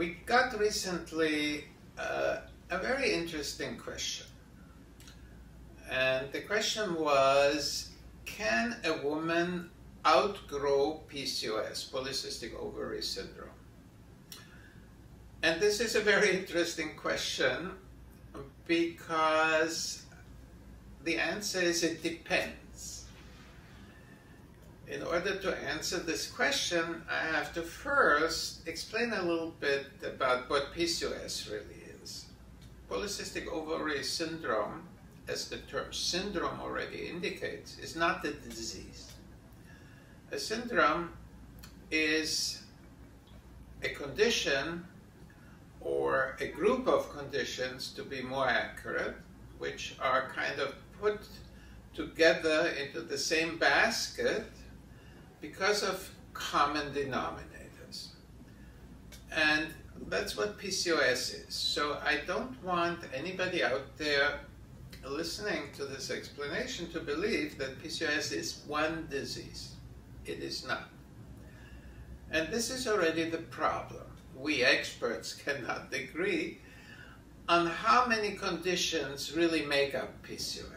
We got recently uh, a very interesting question. And the question was Can a woman outgrow PCOS, polycystic ovary syndrome? And this is a very interesting question because the answer is it depends. Order to answer this question, I have to first explain a little bit about what PCOS really is. Polycystic ovary syndrome, as the term syndrome already indicates, is not the disease. A syndrome is a condition or a group of conditions, to be more accurate, which are kind of put together into the same basket because of common denominators. And that's what PCOS is. So I don't want anybody out there listening to this explanation to believe that PCOS is one disease. It is not. And this is already the problem we experts cannot agree on how many conditions really make up PCOS.